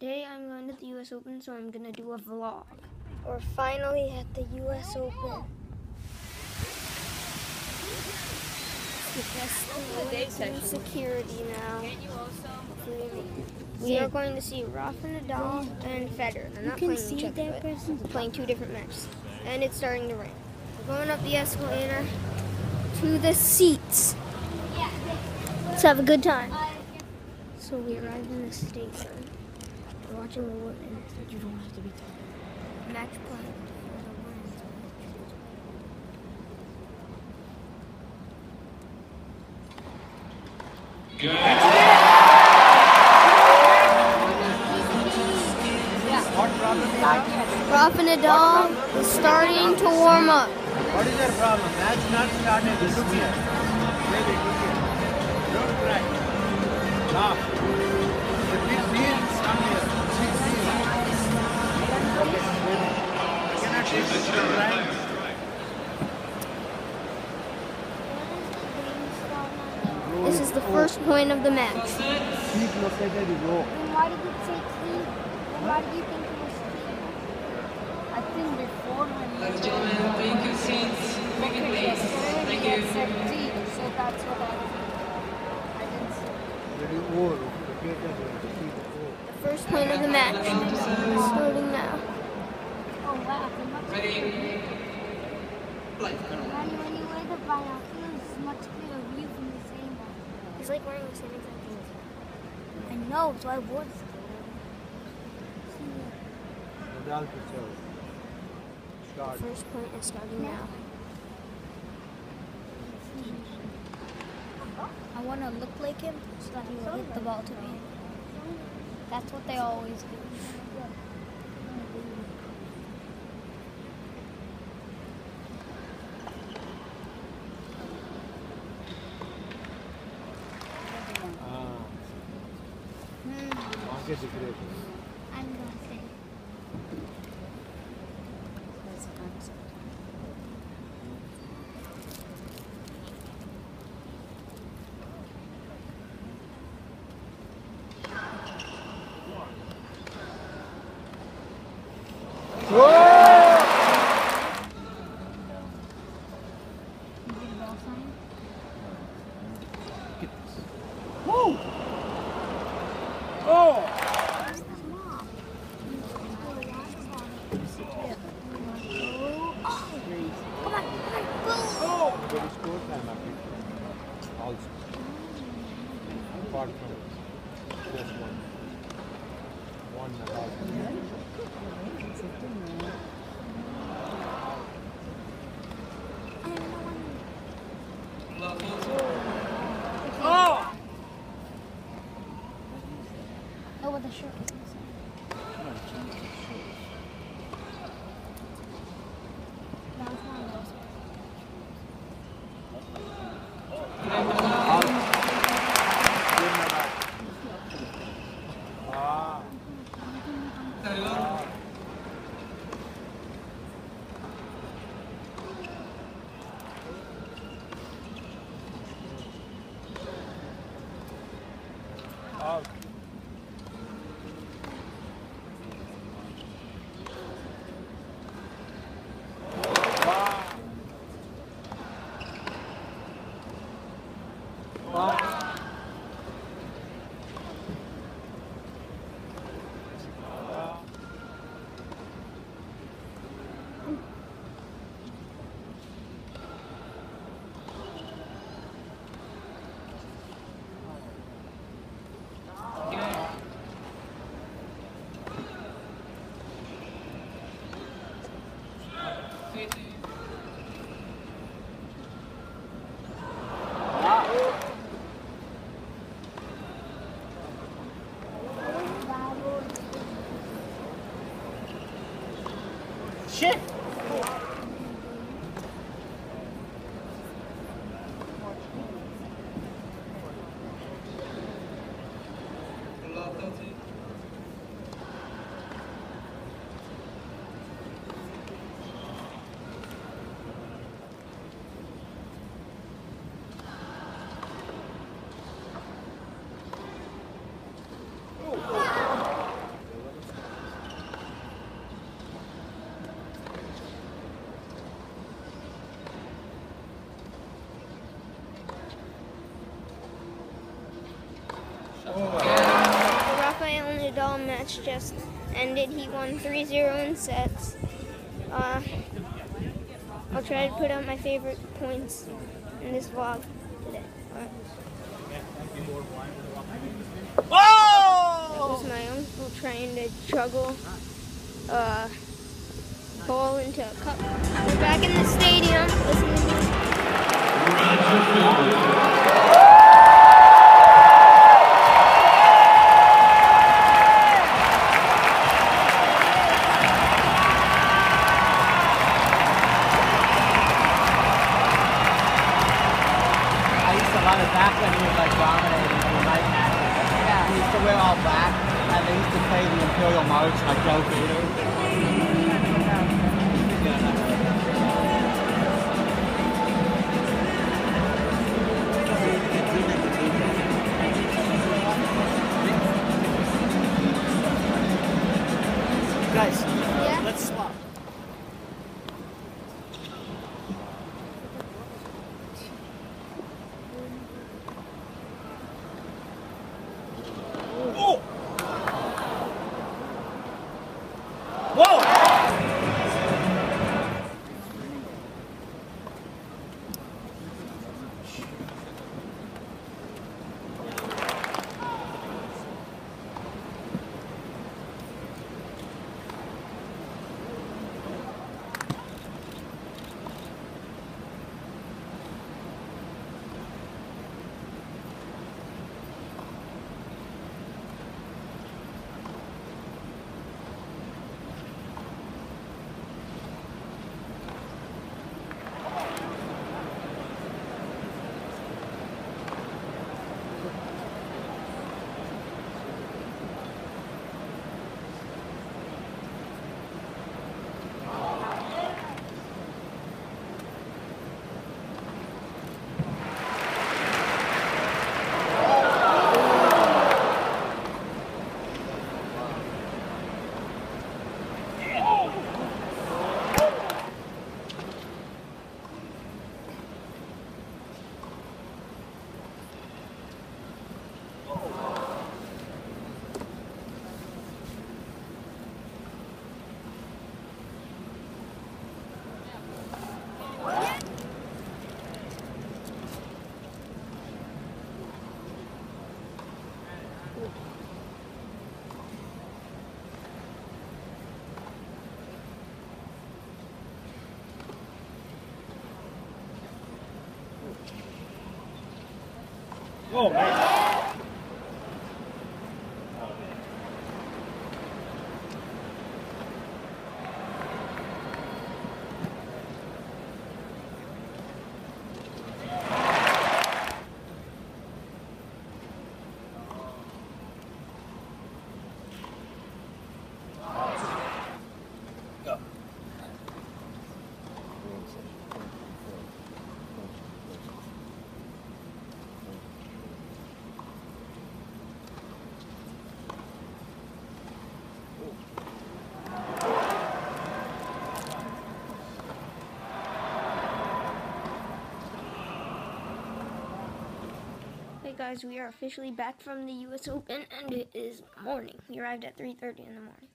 Today I'm going to the US Open, so I'm gonna do a vlog. We're finally at the US Open. Through security now. We are going to see Rafa Nadal and Federer. They're not playing each other, but playing two different matches. And it's starting to rain. We're going up the escalator to the seats. Let's have a good time. So we arrived in the stadium. We're watching the women. You don't have to be talking. Match play for the women's match. Rafa Nadal is starting to warm up. What is your problem? Match not started. Look here. Baby, look here. Don't cry. Laugh. This. Don't cry. This is the first point of the match. Seat located is low. Why did you say key? Why did you think it was key? I think before when Ladies and gentlemen, take your seats quickly, please. Thank you. said key, so that's what I I didn't say. Very old. Located in the seat low. The first point of the match. Starting now. Oh wow, the much Ready? Play. when you, when you wear the binoculars, it's much clearer view from the same one. He's like wearing the same exact thing. I know, so I would. Nadal to serve. Start. The first point is starting now. I want to look like him so that he will hit the ball to me. That's what they always do. Market decoration. I'm also. Apart from one. One Shit! Just ended. He won 3-0 in sets. Uh, I'll try to put out my favorite points in this vlog today. Alright. That was my uncle trying to juggle uh, ball into a cup. We're back in the stadium. Used to back when he was like dominating in the night matches. Yeah. He used to wear all black and they used to play the Imperial March like Joe Vader. 哦，没有。Hey guys, we are officially back from the US Open and it is morning. We arrived at 3.30 in the morning.